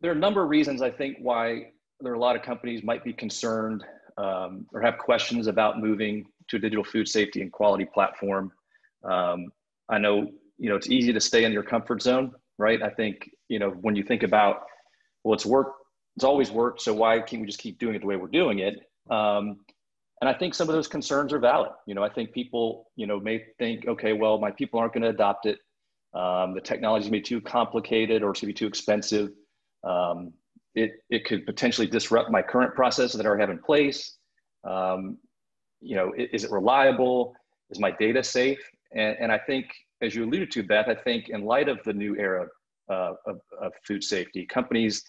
there are a number of reasons I think why there are a lot of companies might be concerned um, or have questions about moving to a digital food safety and quality platform. Um, I know you know it's easy to stay in your comfort zone, right? I think you know when you think about well, it's worked, it's always worked, so why can't we just keep doing it the way we're doing it? Um, and I think some of those concerns are valid. You know, I think people you know may think, okay, well, my people aren't going to adopt it. Um, the technology may be too complicated or to be too expensive. Um, it, it could potentially disrupt my current processes that I have in place. Um, you know, is, is, it reliable? Is my data safe? And, and I think, as you alluded to, Beth, I think in light of the new era uh, of, of food safety, companies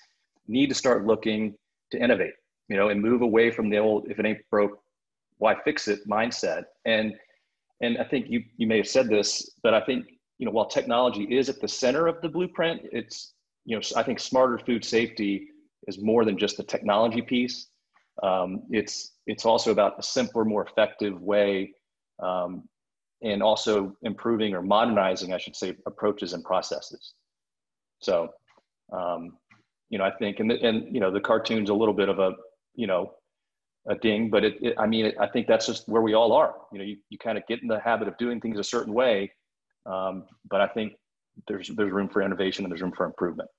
need to start looking to innovate, you know, and move away from the old "if it ain't broke, why fix it" mindset. And and I think you you may have said this, but I think you know while technology is at the center of the blueprint, it's you know I think smarter food safety is more than just the technology piece. Um, it's it's also about a simpler, more effective way, um, and also improving or modernizing, I should say, approaches and processes. So, um, you know, I think, and the, and you know, the cartoon's a little bit of a, you know, a ding, but it, it I mean, it, I think that's just where we all are. You know, you, you kind of get in the habit of doing things a certain way, um, but I think there's there's room for innovation and there's room for improvement.